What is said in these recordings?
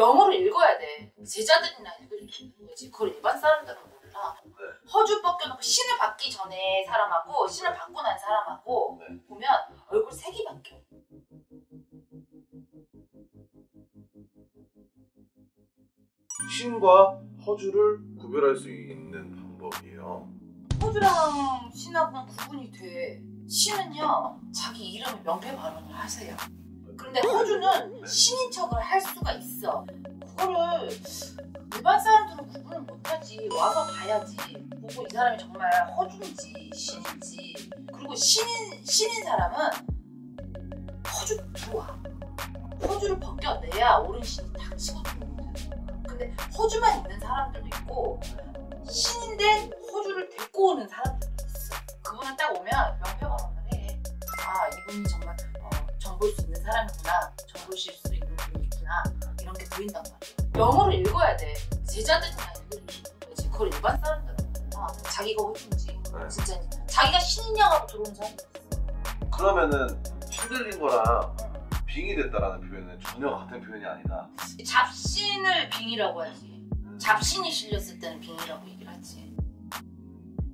영어를 읽어야 돼. 제자들이나 읽을 수 있는 거지. 그걸 일반 사람들은 몰라. 허주 벗겨놓고 신을 받기 전에 사람하고 신을 받고 난 사람하고 네. 보면 얼굴 색이 바뀌어. 신과 허주를 구별할 수 있는 방법이에요. 허주랑 신하고는 구분이 돼. 신은요 자기 이름에 명패 발언을 하세요. 그런데 허주는 신인 척을 할 수가 있어. 그거를 일반 사람들은 구분을 못하지. 와서 봐야지. 보고 이 사람이 정말 허주인지 신인지. 그리고 신인 신인 사람은 허주 들어와. 허주를 벗겨내야 옳은 신이 탁 치고 들어오거든. 근데 허주만 있는 사람들도 있고 신인데 허주를 데리고 오는 사람들도 있어. 그분은 딱 오면 명패 발언을 해. 아 이분이 정말 사람이구나. 정보실 수 있는 분이 있구나. 이런 게 보인단 말이야. 영어를 읽어야 돼. 제자들이나 있는 거지. 그걸 일반 사람들은 몰라. 자기가 허주인지 네. 진짜 자기가 신이냐고 들어오는 사람도 있어. 그러면은 신들린 거랑 빙이 됐다라는 표현은 전혀 같은 표현이 아니다. 잡신을 빙이라고 하지. 잡신이 실렸을 때는 빙이라고 얘기를 하지.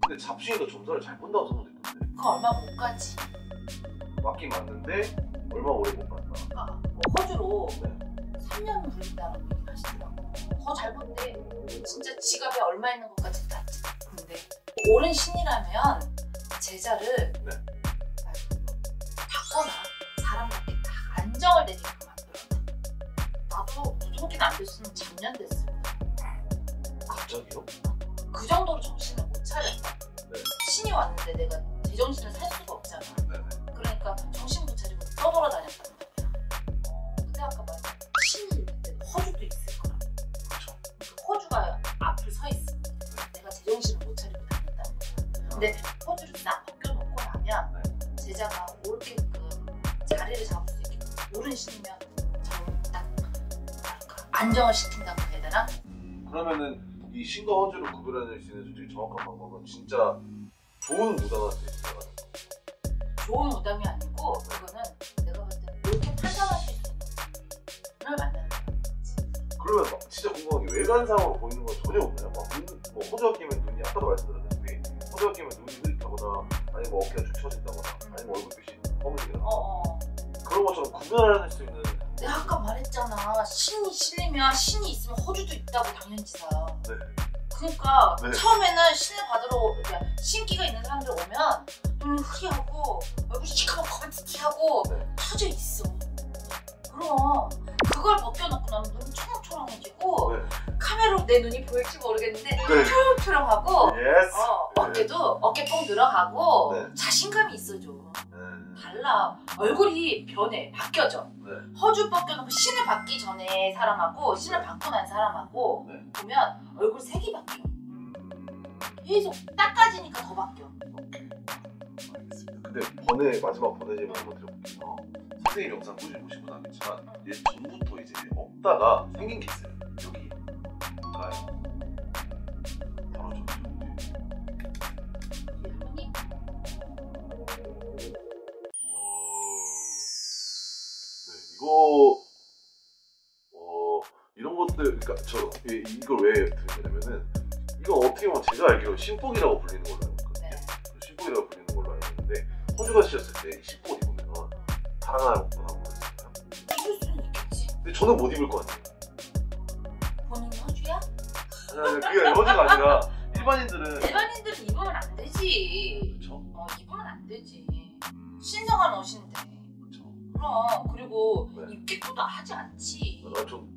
근데 잡신이도 점수를 잘 본다고 있던데. 그거 얼마 못 가지. 맞긴 맞는데 얼마 오래 못 갔다. 아, 뭐 허주로 네. 3년 물린다라고 얘기를 하시더라고. 더잘 본대. 진짜 지갑에 얼마 있는 것까지 다 본대. 옳은 신이라면 제자를 네. 바꿔놔. 사람답게 다 안정을 내리게끔 만들어. 나도 무속인 안 됐으면 작년 됐을 거야. 갑자기요? 그 정도로 정신을 못 차렸어. 네. 신이 왔는데 내가 제정신을 살 수가 없잖아. 근데 허주를 싹 벗겨놓고 나면 제자가 옳게끔 자리를 잡을 수 있게끔 옳은 신이면 정딱 뭐랄까 안정을 시킨다고 해야 되나? 그러면은 이 신과 허주를 구별해낼 수 있는 솔직히 정확한 방법은 진짜 좋은 무당한테 있어요. 좋은 무당이 아니고 그거는 내가 봤을 때 옳게 판단하실 수 있는 분을 만나는 거야. 그러면 막 진짜 궁금한 게 외관상으로 보이는 건 전혀 없나요? 막 눈, 뭐 호주가 끼면 눈이 아까도 말씀드렸다시 피 호주가 끼면 눈이 흐릿하거나 아니면 뭐 어깨가 축 처진다거나 아니면 얼굴빛이 검은색이 나 어, 어. 그런 것처럼 구별할 수 있는 내가 아까 말했잖아. 신이 실리면 신이 있으면 허주도 있다고 당연지사. 네. 그러니까 네. 처음에는 신을 받으러 그러니까 신기가 있는 사람들 오면 눈이 흐리하고 얼굴이 시커멓고 찌하고 네. 터져 있어. 그럼 그걸 벗겨놓 내 눈이 보일지 모르겠는데 네. 초롱초롱하고 yes. 어, 네. 어깨도 어깨 뽕 들어가고 네. 자신감이 있어져. 네. 달라. 얼굴이 변해, 바뀌어져. 네. 허주 벗겨놓고 신을 받기 전에 사람하고 신을 받고 난 사람하고 네. 보면 얼굴 색이 바뀌어. 음, 계속 닦아지니까 더 바뀌어. 근데 번외 마지막 번외 질문 한번 드려볼게요. 선생님 영상 꾸준히 보시고 나겠지만 예전부터 이제 없다가 생긴 게 있어요. 뭔가요? 바로 저 이분이 네, 이거 어 이런 것들 그러니까 저 이- 이걸 왜 드리냐면은 이거 어떻게 보면 제가 알기로 신복이라고 불리는 걸로 알고 있거든요. 네. 신복이라고 불리는 걸로 알고 있는데 호주가 씨였을 때 신복 입으면 먹고 나온 거예요. 입을 수는 있겠지. 근데 저는 못 입을 것 같아요. 그게 호주가 아니라 일반인들은 일반인들은 입으면 안 되지. 그렇죠. 어, 입으면 안 되지. 음, 신성한 옷인데. 그렇죠. 그럼 그리고 네. 입기도 하지 않지. 아, 좀